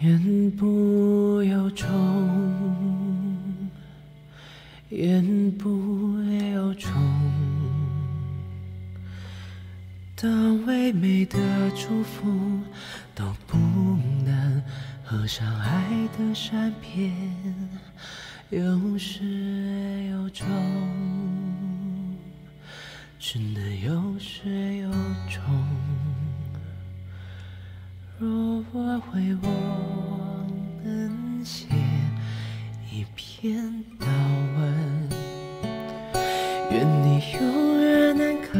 言不由衷，言不由衷。当唯美的祝福都不能合上爱的善变，有始有终，真的有始有终。若我回我能写一篇祷文，愿你永远安康，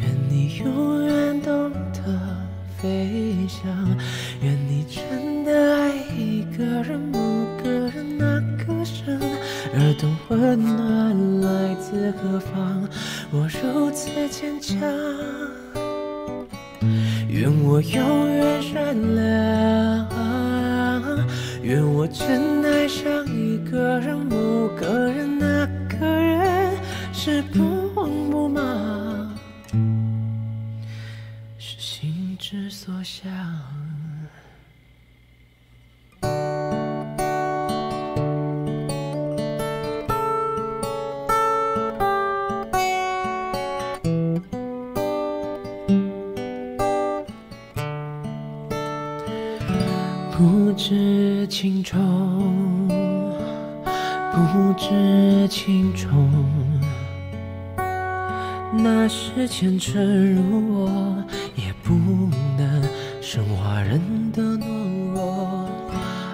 愿你永远懂得飞翔，愿你真的爱一个人，某个人，那个人，而懂温暖来自何方。我如此坚强。愿我永远善良，愿我真爱上一个人，某个人，那个人是不慌不忙，是心之所向。不知轻重，不知轻重，那时虔诚如我，也不能升华人的懦弱。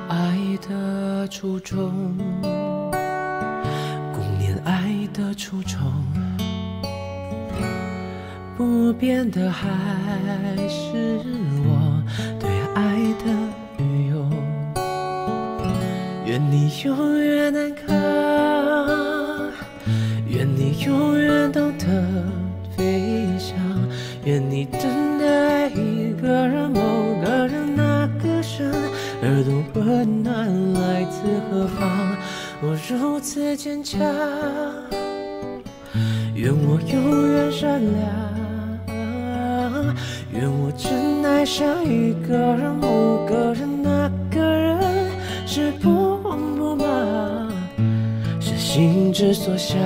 爱的初衷，共念爱的初衷，不变的还是我永远安康，愿你永远懂得飞翔，愿你真的爱一个人，某个人，那个人，而懂温暖来自何方。我如此坚强，愿我永远善良，愿我真爱上一个人，某个人，心之所向，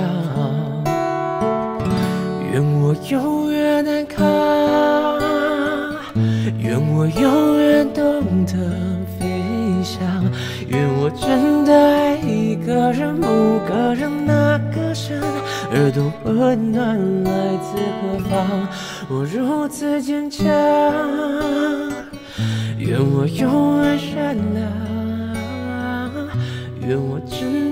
愿我永远安康，愿我永远懂得飞翔，愿我真的爱一个人，某个人，那个人，而懂温暖来自何方。我如此坚强，愿我永远善良，愿我真。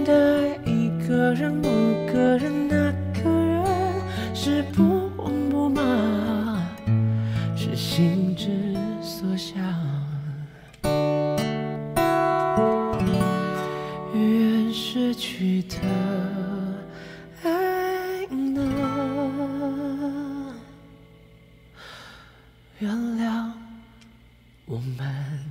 人，某个人，那个人是不慌不忙，是心之所向。愿失去的爱能原谅我们。